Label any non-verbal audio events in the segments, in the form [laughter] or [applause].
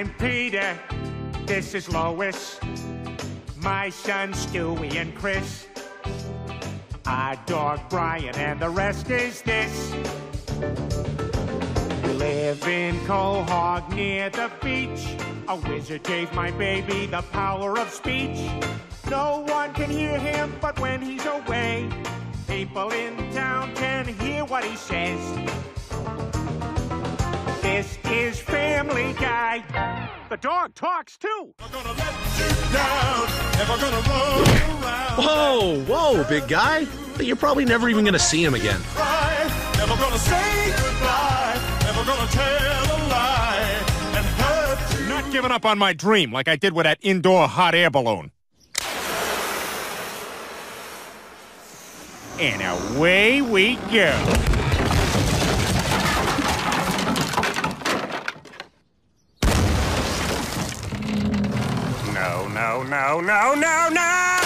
I'm Peter. This is Lois. My sons Stewie and Chris. Our dog Brian, and the rest is this. We live in Quahog near the beach. A wizard gave my baby the power of speech. No one can hear him, but when he's away, people in town can hear what he says. This is Family Guy. The dog talks too. Whoa, whoa, big guy. But you're probably never even gonna see him again. Never gonna say goodbye. Never gonna tell a lie and hurt you. Not giving up on my dream like I did with that indoor hot air balloon. And away we go. No, no, no, no, no, no!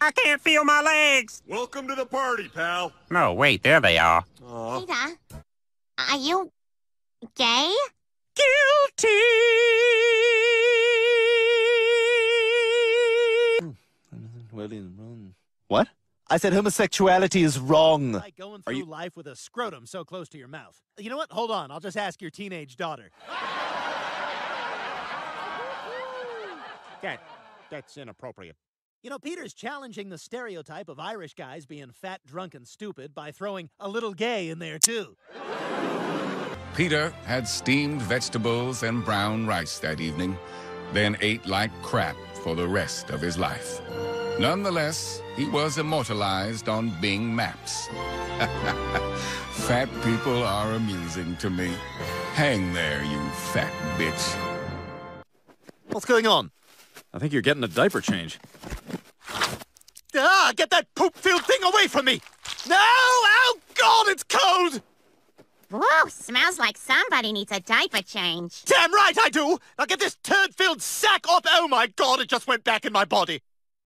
I can't feel my legs. Welcome to the party, pal. No, wait, there they are. Peter, are you gay? Guilty! What? I said homosexuality is wrong. Like going through life with a scrotum so close to your mouth. You know what? Hold on. I'll just ask your teenage daughter. [laughs] That, that's inappropriate. You know, Peter's challenging the stereotype of Irish guys being fat, drunk, and stupid by throwing a little gay in there, too. Peter had steamed vegetables and brown rice that evening, then ate like crap for the rest of his life. Nonetheless, he was immortalized on Bing Maps. [laughs] fat people are amusing to me. Hang there, you fat bitch. What's going on? I think you're getting a diaper change. Ah, get that poop-filled thing away from me! No! Oh, God, it's cold! Whoa, smells like somebody needs a diaper change. Damn right I do! Now get this turd-filled sack off! Oh, my God, it just went back in my body.